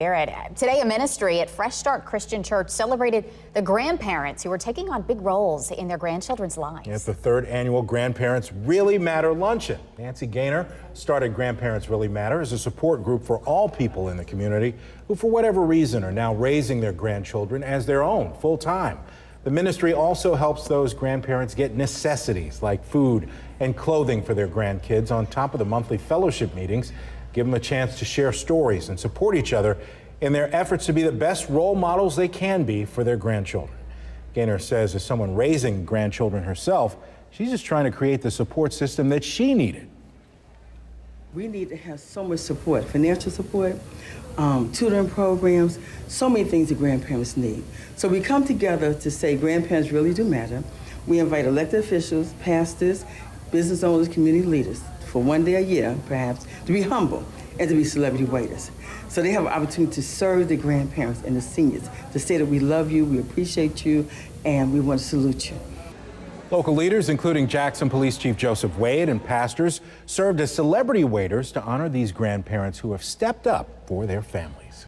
Garrett. Uh, Today, a ministry at Fresh Start Christian Church celebrated the grandparents who are taking on big roles in their grandchildren's lives. It's the third annual Grandparents Really Matter Luncheon, Nancy Gaynor started Grandparents Really Matter as a support group for all people in the community who, for whatever reason, are now raising their grandchildren as their own full time. The ministry also helps those grandparents get necessities like food and clothing for their grandkids on top of the monthly fellowship meetings give them a chance to share stories and support each other in their efforts to be the best role models they can be for their grandchildren. Gaynor says, as someone raising grandchildren herself, she's just trying to create the support system that she needed. We need to have so much support, financial support, um, tutoring programs, so many things that grandparents need. So we come together to say grandparents really do matter. We invite elected officials, pastors, business owners, community leaders for one day a year, perhaps, to be humble and to be celebrity waiters. So they have an opportunity to serve the grandparents and the seniors, to say that we love you, we appreciate you, and we want to salute you. Local leaders, including Jackson Police Chief Joseph Wade and pastors, served as celebrity waiters to honor these grandparents who have stepped up for their families.